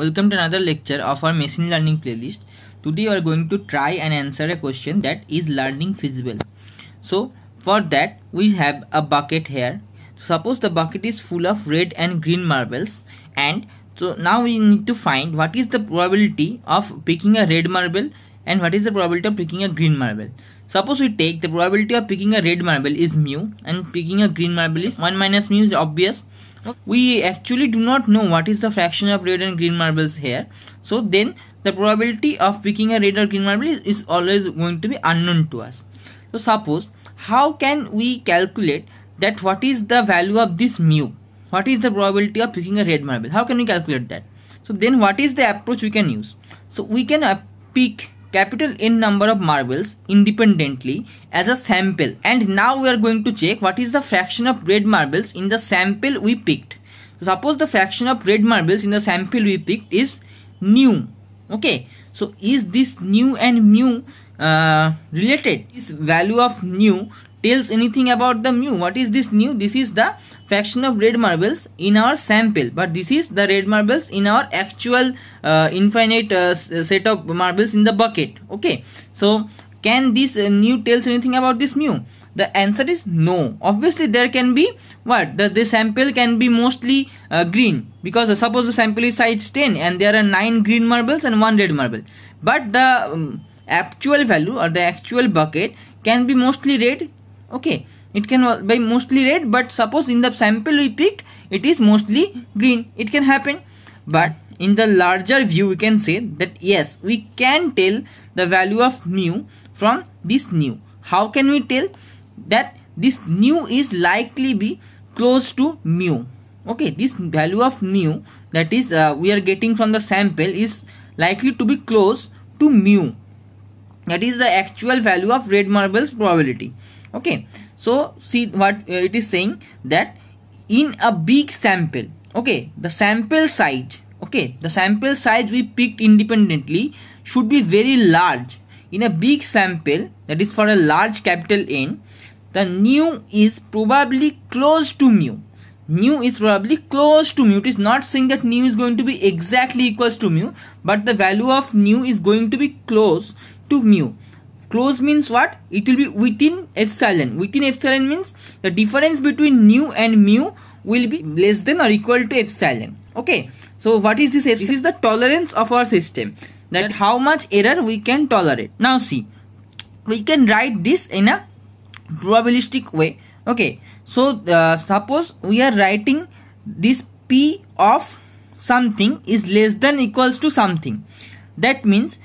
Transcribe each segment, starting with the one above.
Welcome to another lecture of our machine learning playlist. Today we are going to try and answer a question that is learning feasible. So for that we have a bucket here. Suppose the bucket is full of red and green marbles and so now we need to find what is the probability of picking a red marble and what is the probability of picking a green marble. Suppose we take the probability of picking a red marble is mu and picking a green marble is 1 minus mu is obvious. We actually do not know what is the fraction of red and green marbles here. So then the probability of picking a red or green marble is, is always going to be unknown to us. So suppose how can we calculate that what is the value of this mu? What is the probability of picking a red marble? How can we calculate that? So then what is the approach we can use? So we can uh, pick capital N number of marbles independently as a sample and now we are going to check what is the fraction of red marbles in the sample we picked. So suppose the fraction of red marbles in the sample we picked is nu. Okay. So is this nu and mu uh, related? Is value of nu tells anything about the mu. What is this mu? This is the fraction of red marbles in our sample. But this is the red marbles in our actual uh, infinite uh, set of marbles in the bucket. Okay. So can this uh, mu tells anything about this mu? The answer is no. Obviously there can be what? The, the sample can be mostly uh, green because uh, suppose the sample is size 10 and there are 9 green marbles and 1 red marble. But the um, actual value or the actual bucket can be mostly red okay it can be mostly red but suppose in the sample we picked it is mostly green. It can happen. But in the larger view we can say that yes we can tell the value of mu from this nu how can we tell that this nu is likely to be close to mu? Okay this value of mu that is uh, we are getting from the sample is likely to be close to mu. That is the actual value of red marbles probability okay. So see what uh, it is saying that in a big sample okay the sample size okay the sample size we picked independently should be very large. In a big sample that is for a large capital N the nu is probably close to mu. Mu is probably close to mu. It is not saying that nu is going to be exactly equals to mu but the value of nu is going to be close to mu close means what? It will be within epsilon. Within epsilon means the difference between nu and mu will be less than or equal to epsilon. Okay. So what is this this is the tolerance of our system. That how much error we can tolerate. Now see. We can write this in a probabilistic way. Okay. So uh, suppose we are writing this p of something is less than equals to something. That means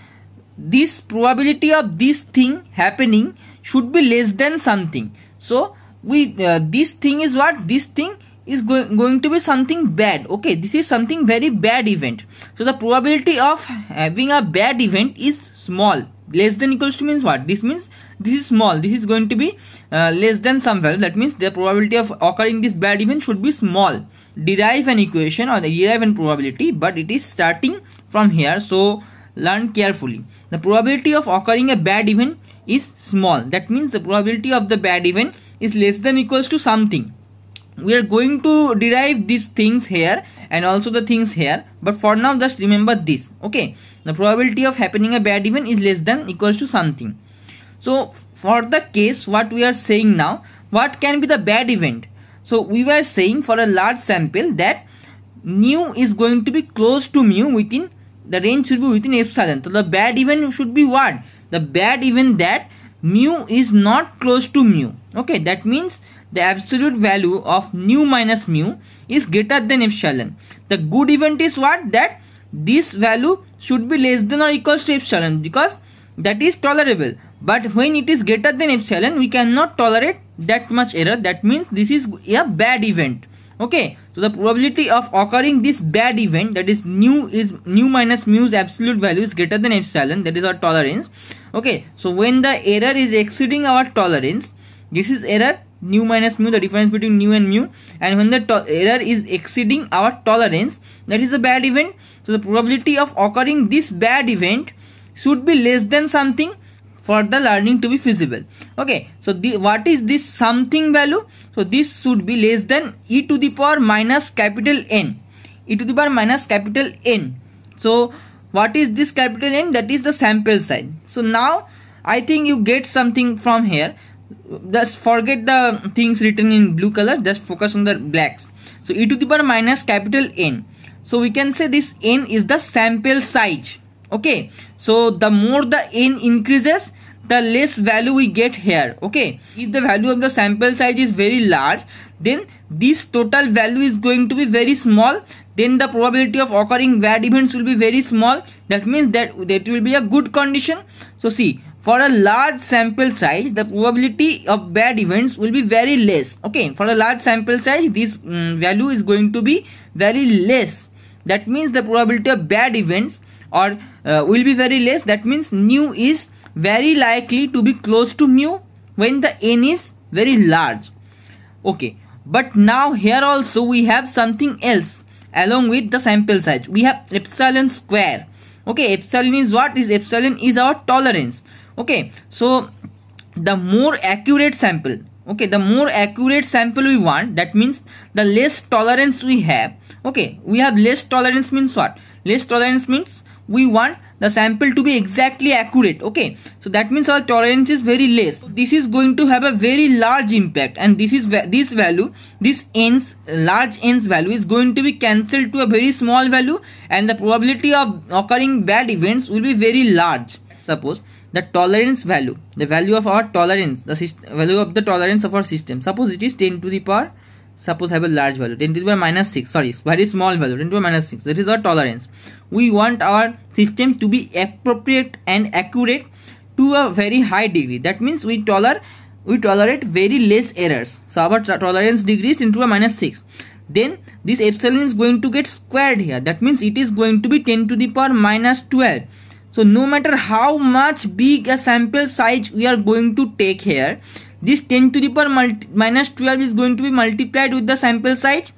this probability of this thing happening should be less than something. So we uh, this thing is what? This thing is go going to be something bad. Okay this is something very bad event. So the probability of having a bad event is small. Less than equals to means what? This means this is small. This is going to be uh, less than some value. That means the probability of occurring this bad event should be small. Derive an equation or the derive an probability but it is starting from here. So learn carefully. The probability of occurring a bad event is small. That means the probability of the bad event is less than equals to something. We are going to derive these things here and also the things here. But for now just remember this. Okay. The probability of happening a bad event is less than equals to something. So for the case what we are saying now what can be the bad event? So we were saying for a large sample that nu is going to be close to mu within the range should be within epsilon. So the bad event should be what? The bad event that mu is not close to mu. Okay, that means the absolute value of nu minus mu is greater than epsilon. The good event is what? That this value should be less than or equals to epsilon because that is tolerable. But when it is greater than epsilon, we cannot tolerate that much error. That means this is a bad event okay so the probability of occurring this bad event that is nu is nu minus mu's absolute value is greater than epsilon that is our tolerance. Okay so when the error is exceeding our tolerance this is error nu minus mu the difference between nu and mu. And when the error is exceeding our tolerance that is a bad event. So the probability of occurring this bad event should be less than something for the learning to be feasible. Okay so the, what is this something value? So this should be less than e to the power minus capital n. e to the power minus capital n. So what is this capital N? That is the sample size. So now I think you get something from here. Just forget the things written in blue color. Just focus on the blacks. So e to the power minus capital N. So we can say this N is the sample size okay so the more the N increases the less value we get here. Okay if the value of the sample size is very large then this total value is going to be very small. Then the probability of occurring bad events will be very small. That means that that will be a good condition. So see for a large sample size the probability of bad events will be very less. Okay for a large sample size this um, value is going to be very less. That means the probability of bad events or uh, will be very less. That means nu is very likely to be close to mu when the n is very large. Okay. But now here also we have something else along with the sample size. We have epsilon square. Okay. Epsilon is what? Is epsilon is our tolerance. Okay. So the more accurate sample okay the more accurate sample we want that means the less tolerance we have. Okay. We have less tolerance means what? Less tolerance means we want the sample to be exactly accurate okay? So that means our tolerance is very less. This is going to have a very large impact and this is this value this n's large n's value is going to be cancelled to a very small value and the probability of occurring bad events will be very large. Suppose the tolerance value the value of our tolerance the value of the tolerance of our system. Suppose it is 10 to the power suppose have a large value 10 to the power minus 6 sorry very small value 10 to the power minus 6 that is our tolerance we want our system to be appropriate and accurate to a very high degree. That means we tolerate we tolerate very less errors. So our tolerance degree is 10 to the minus 6 then this epsilon is going to get squared here. That means it is going to be 10 to the power minus 12 so no matter how much big a sample size we are going to take here this 10 to the power minus 12 is going to be multiplied with the sample size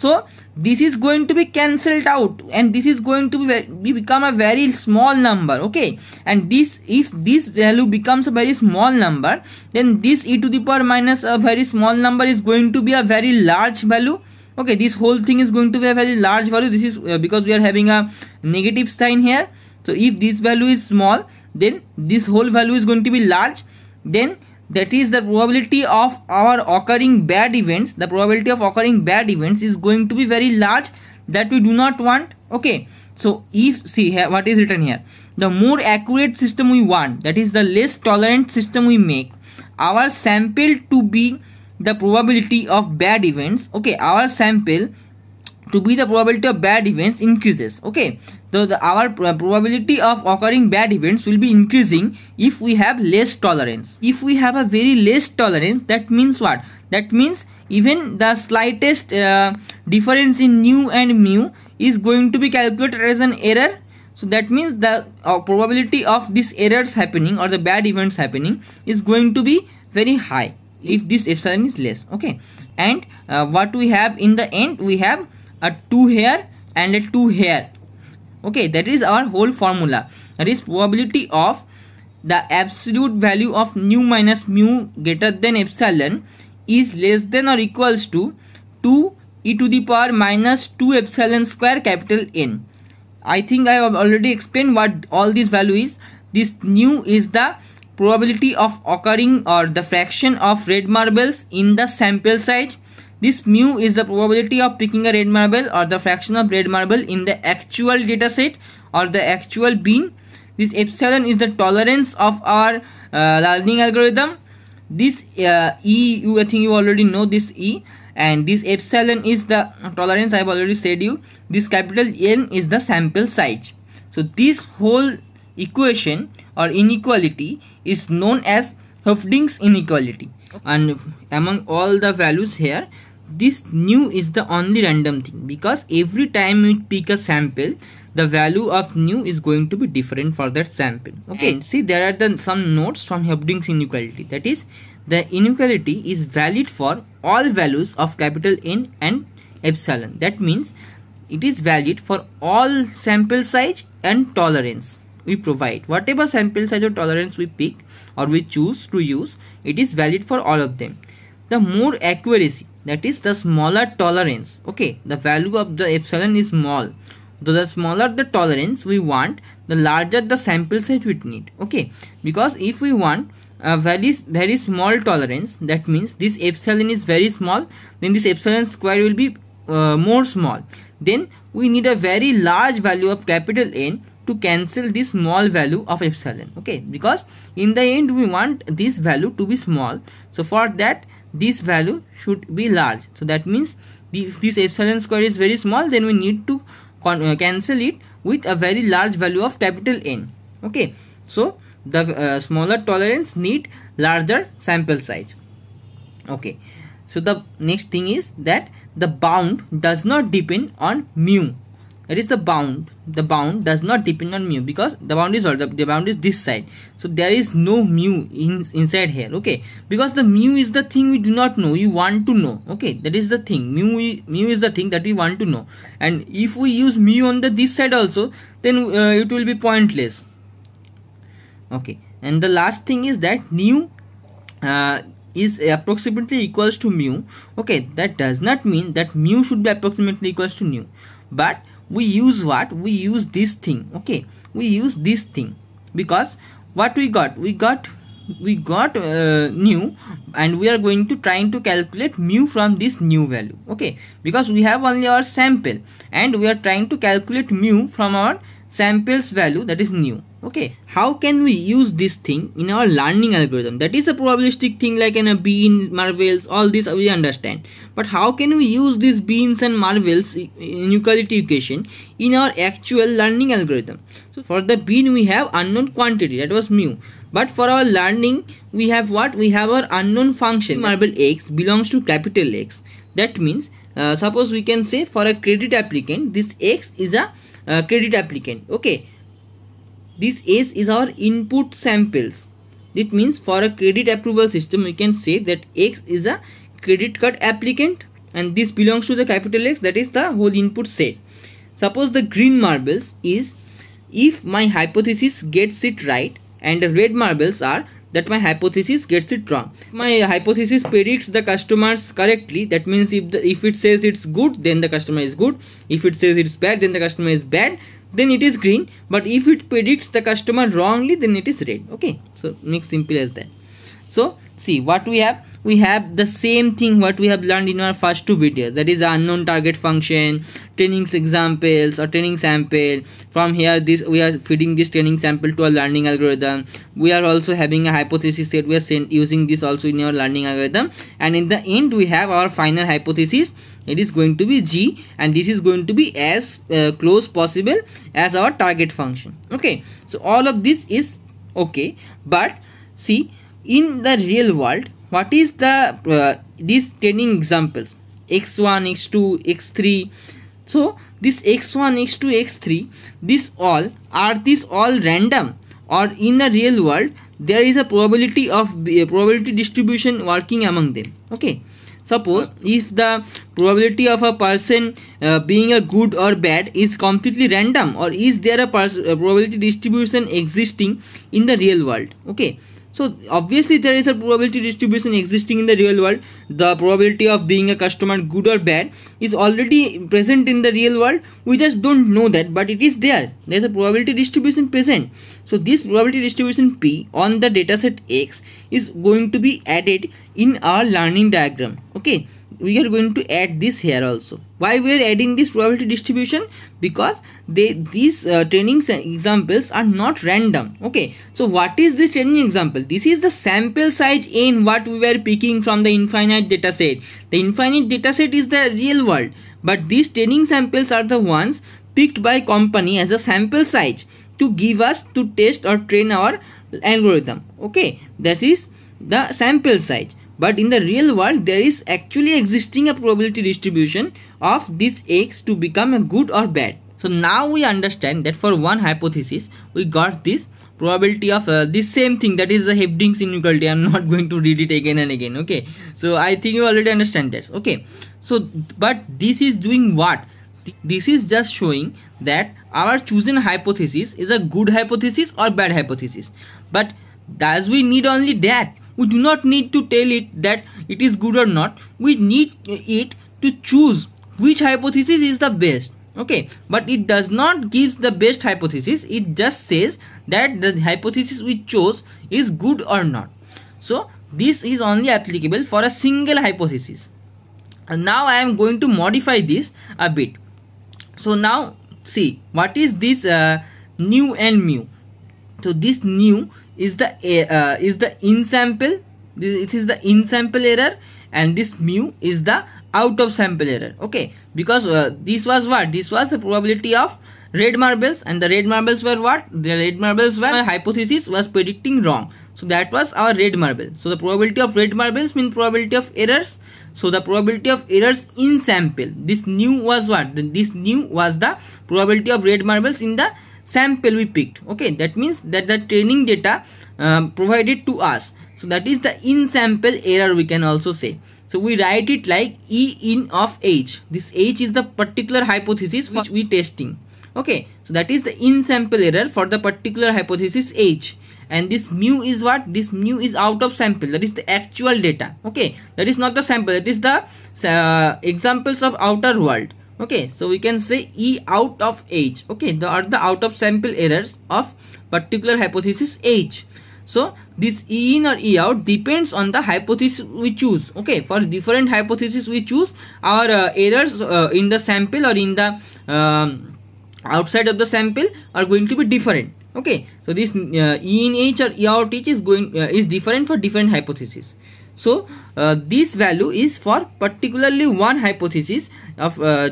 so this is going to be cancelled out and this is going to be become a very small number okay? And this if this value becomes a very small number then this e to the power minus a very small number is going to be a very large value okay? This whole thing is going to be a very large value. This is uh, because we are having a negative sign here. So if this value is small then this whole value is going to be large. Then that is the probability of our occurring bad events the probability of occurring bad events is going to be very large that we do not want. Okay. So if see here what is written here? The more accurate system we want that is the less tolerant system we make our sample to be the probability of bad events. Okay our sample to be the probability of bad events increases okay? So the, our probability of occurring bad events will be increasing if we have less tolerance. If we have a very less tolerance that means what? That means even the slightest uh, difference in nu and mu is going to be calculated as an error. So that means the uh, probability of these errors happening or the bad events happening is going to be very high if this epsilon is less okay? And uh, what we have in the end we have a 2 here and a 2 here okay that is our whole formula that is probability of the absolute value of nu minus mu greater than epsilon is less than or equals to 2 e to the power minus 2 epsilon square capital N. I think I have already explained what all this value is. This nu is the probability of occurring or the fraction of red marbles in the sample size this mu is the probability of picking a red marble or the fraction of red marble in the actual data set or the actual bin. This epsilon is the tolerance of our uh, learning algorithm. This uh, E, you, I think you already know this E and this epsilon is the tolerance I have already said you. This capital N is the sample size. So this whole equation or inequality is known as Hoeffding's inequality. And among all the values here this nu is the only random thing. Because every time we pick a sample the value of nu is going to be different for that sample. Okay and see there are the some notes from Hoeffding's inequality. That is the inequality is valid for all values of capital N and epsilon. That means it is valid for all sample size and tolerance we provide. Whatever sample size or tolerance we pick or we choose to use it is valid for all of them. The more accuracy that is the smaller tolerance okay the value of the epsilon is small. So the smaller the tolerance we want the larger the sample size we need okay? Because if we want a very very small tolerance that means this epsilon is very small then this epsilon square will be uh, more small. Then we need a very large value of capital N to cancel this small value of epsilon okay? Because in the end we want this value to be small. So for that this value should be large. So that means if this epsilon square is very small then we need to uh, cancel it with a very large value of capital N okay? So the uh, smaller tolerance need larger sample size okay? So the next thing is that the bound does not depend on mu that is the bound. The bound does not depend on mu because the bound is the, the bound is this side. So there is no mu in, inside here okay? Because the mu is the thing we do not know. We want to know okay? That is the thing. Mu mu is the thing that we want to know. And if we use mu on the this side also then uh, it will be pointless. Okay. And the last thing is that nu uh, is approximately equals to mu. Okay. That does not mean that mu should be approximately equals to nu. But we use what? We use this thing. Okay. We use this thing. Because what we got? We got we got uh, nu and we are going to trying to calculate mu from this new value. Okay. Because we have only our sample and we are trying to calculate mu from our samples value that is nu. Okay. How can we use this thing in our learning algorithm? That is a probabilistic thing like in a bean marvels all this we understand. But how can we use these beans and marvels inequality equation in our actual learning algorithm? So for the bean we have unknown quantity. That was mu. But for our learning we have what? We have our unknown function. Marble x belongs to capital x. That means uh, suppose we can say for a credit applicant this x is a uh, credit applicant okay this S is our input samples. It means for a credit approval system, we can say that X is a credit card applicant and this belongs to the capital X that is the whole input set. Suppose the green marbles is if my hypothesis gets it right and the red marbles are that my hypothesis gets it wrong. My hypothesis predicts the customers correctly. That means if the, if it says it's good, then the customer is good. If it says it's bad, then the customer is bad. Then it is green. But if it predicts the customer wrongly, then it is red. Okay. So make simple as that. So see what we have we have the same thing what we have learned in our first two videos. That is unknown target function training examples or training sample. From here this we are feeding this training sample to a learning algorithm. We are also having a hypothesis set we are using this also in our learning algorithm. And in the end we have our final hypothesis. It is going to be g and this is going to be as uh, close possible as our target function. Okay so all of this is okay. But see in the real world what is the uh, these training examples? X1 x2 x3 so this x1 x2 x3 this all are these all random? Or in the real world there is a probability of the probability distribution working among them. Okay. Suppose if the probability of a person uh, being a good or bad is completely random or is there a, a probability distribution existing in the real world? Okay so obviously there is a probability distribution existing in the real world. The probability of being a customer good or bad is already present in the real world. We just don't know that but it is there. There is a probability distribution present. So this probability distribution p on the dataset x is going to be added in our learning diagram. Okay we are going to add this here also. Why we are adding this probability distribution? Because they these uh, training examples are not random. Okay. So what is this training example? This is the sample size in what we were picking from the infinite data set the infinite data set is the real world. But these training samples are the ones picked by company as a sample size to give us to test or train our algorithm. Okay. That is the sample size but in the real world there is actually existing a probability distribution of this x to become a good or bad. So now we understand that for one hypothesis we got this probability of uh, this same thing that is the Hoeffding's inequality. I'm not going to read it again and again okay? So i think you already understand this okay? So but this is doing what? This is just showing that our chosen hypothesis is a good hypothesis or bad hypothesis. But does we need only that we do not need to tell it that it is good or not. We need it to choose which hypothesis is the best. Okay? But it does not gives the best hypothesis. It just says that the hypothesis we chose is good or not. So this is only applicable for a single hypothesis. And now i am going to modify this a bit. So now see what is this uh, nu and mu? So this nu is the uh, is the in sample this is the in sample error and this mu is the out of sample error. Okay because uh, this was what? This was the probability of red marbles and the red marbles were what? The red marbles were my hypothesis was predicting wrong. So that was our red marble. So the probability of red marbles means probability of errors. So the probability of errors in sample. This nu was what? This nu was the probability of red marbles in the sample we picked okay that means that the training data um, provided to us so that is the in sample error we can also say so we write it like E in of H. This H is the particular hypothesis which we testing. Okay, so that is the in sample error for the particular hypothesis H. And this mu is what? This mu is out of sample. That is the actual data. Okay, that is not the sample. That is the uh, examples of outer world. Okay, so we can say E out of H. Okay, the are the out of sample errors of particular hypothesis H. So this E in or E out depends on the hypothesis we choose. Okay, for different hypothesis we choose, our uh, errors uh, in the sample or in the um, outside of the sample are going to be different. Okay, so this uh, E in H or E out H is going uh, is different for different hypothesis. So uh, this value is for particularly one hypothesis of uh,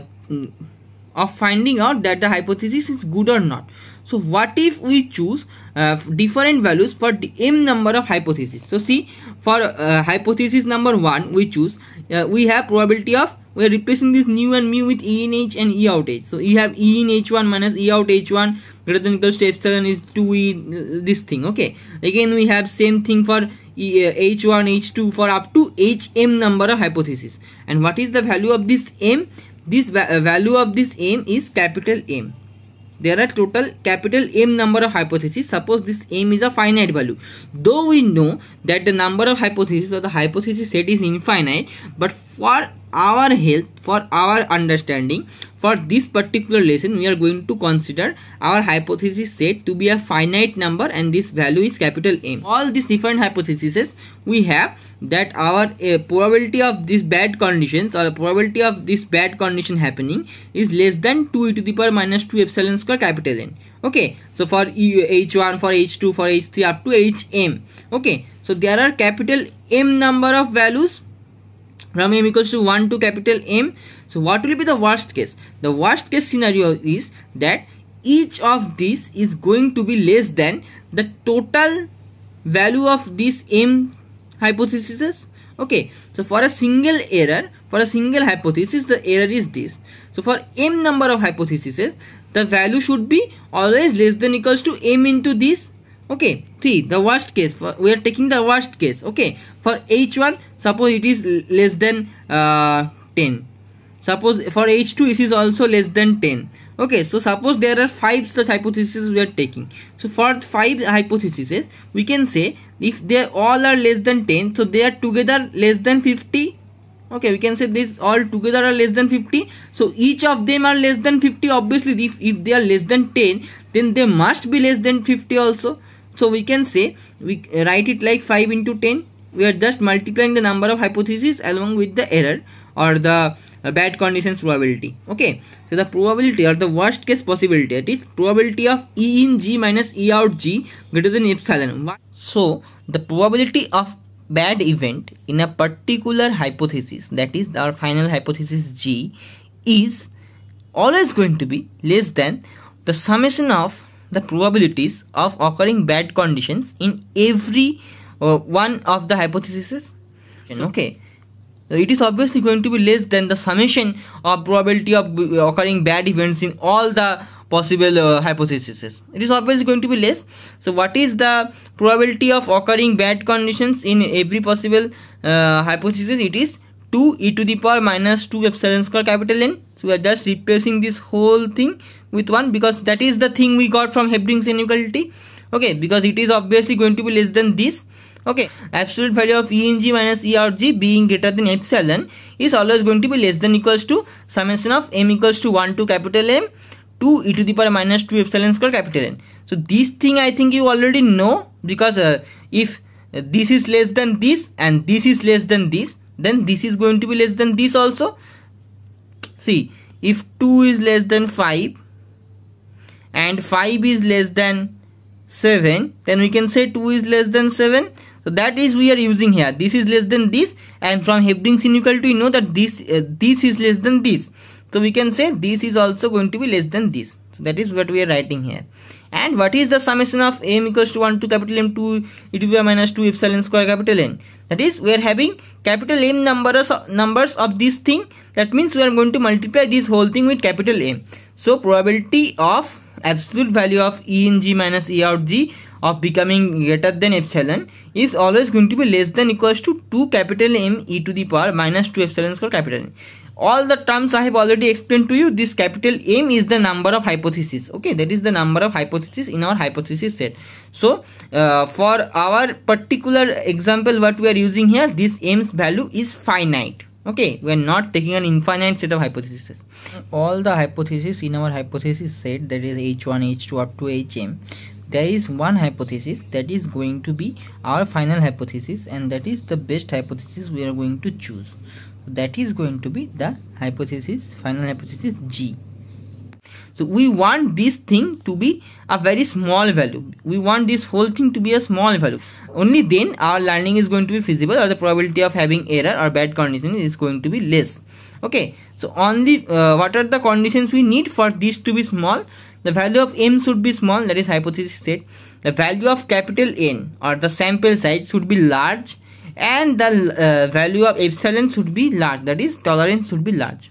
of finding out that the hypothesis is good or not. So what if we choose uh, different values for the m number of hypotheses? So see for uh, hypothesis number 1 we choose uh, we have probability of we are replacing this nu and mu with e in h and e out h. So you have e in h1 minus e out h1 greater than equal to epsilon is 2e uh, this thing okay. Again we have same thing for e, uh, h1 h2 for up to hm number of hypotheses and what is the value of this m this uh, value of this m is capital M there are total capital M number of hypotheses. Suppose this M is a finite value. Though we know that the number of hypotheses or the hypothesis set is infinite, but for our help, for our understanding, for this particular lesson, we are going to consider our hypothesis set to be a finite number and this value is capital M. All these different hypotheses we have that our uh, probability of these bad conditions or probability of this bad condition happening is less than 2 e to the power minus 2 epsilon square capital N. Okay, so for H1, for H2, for H3 up to Hm. Okay, so there are capital M number of values from m equals to 1 to capital M. So what will be the worst case? The worst case scenario is that each of these is going to be less than the total value of this M hypotheses. Okay, so for a single error, for a single hypothesis, the error is this. So for M number of hypotheses, the value should be always less than equals to M into this okay see the worst case for, we are taking the worst case. Okay for h1 suppose it is less than uh, 10 suppose for h2 it is also less than 10 okay so suppose there are five such hypotheses we are taking. So for five hypotheses we can say if they all are less than 10 so they are together less than 50 okay we can say this all together are less than 50 so each of them are less than 50 obviously if, if they are less than 10 then they must be less than 50 also so we can say we write it like 5 into 10 we are just multiplying the number of hypotheses along with the error or the uh, bad conditions probability. Okay. So the probability or the worst case possibility that is probability of e in g minus e out g greater than epsilon. So the probability of bad event in a particular hypothesis that is our final hypothesis g is always going to be less than the summation of the probabilities of occurring bad conditions in every uh, one of the hypotheses. Okay. It is obviously going to be less than the summation of probability of occurring bad events in all the possible uh, hypotheses. It is obviously going to be less. So what is the probability of occurring bad conditions in every possible uh, hypothesis? It is 2 e to the power minus 2 epsilon square capital N. So we are just replacing this whole thing with 1 because that is the thing we got from Hoeffding's inequality. Okay because it is obviously going to be less than this. Okay absolute value of e in g minus e out g being greater than epsilon is always going to be less than equals to summation of m equals to 1 to capital m 2 e to the power minus 2 epsilon square capital n. So this thing i think you already know because uh, if this is less than this and this is less than this then this is going to be less than this also. See if 2 is less than 5 and 5 is less than 7 then we can say 2 is less than 7 so that is we are using here. This is less than this and from Hoeffding's inequality we know that this uh, this is less than this. So we can say this is also going to be less than this. So that is what we are writing here. And what is the summation of m equals to 1 to capital M 2 e to the minus 2 epsilon square capital N? That is we are having capital M numbers numbers of this thing. That means we are going to multiply this whole thing with capital M. So probability of absolute value of E in G minus E out G of becoming greater than epsilon is always going to be less than equals to 2 capital M e to the power minus 2 epsilon square capital N. All the terms I have already explained to you. This capital M is the number of hypotheses. Okay, that is the number of hypotheses in our hypothesis set. So, uh, for our particular example, what we are using here, this M's value is finite okay we are not taking an infinite set of hypotheses. All the hypotheses in our hypothesis set that is h1 h2 up to hm there is one hypothesis that is going to be our final hypothesis and that is the best hypothesis we are going to choose. That is going to be the hypothesis final hypothesis g. So we want this thing to be a very small value. We want this whole thing to be a small value only then our learning is going to be feasible or the probability of having error or bad condition is going to be less. Okay. So only uh, what are the conditions we need for this to be small? The value of m should be small that is hypothesis set the value of capital n or the sample size should be large and the uh, value of epsilon should be large that is tolerance should be large